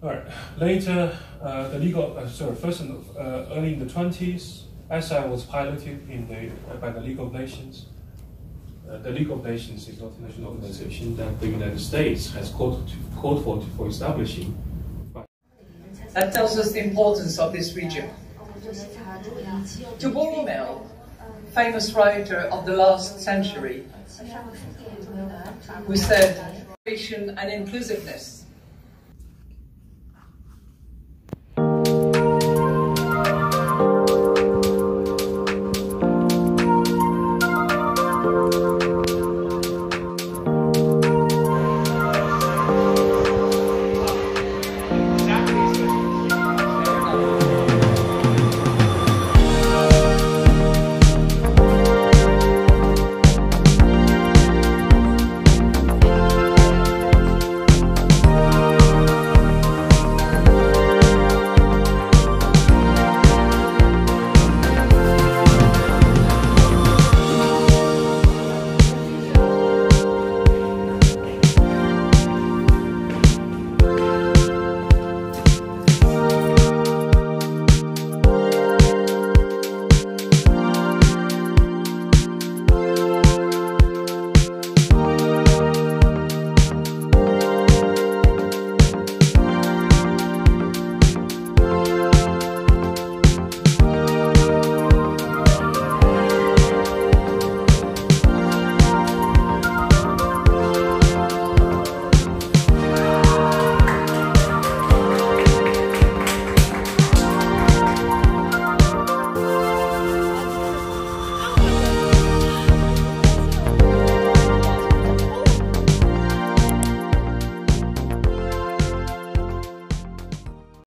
All right. Later, uh, the legal uh, sorry, first in the, uh, early in the twenties, SI was piloted in the uh, by the League of Nations. Uh, the League of Nations is not a national organization that the United States has called, to, called for, for establishing. That tells us the importance of this region. To Borromeo, famous writer of the last century, who said, creation and inclusiveness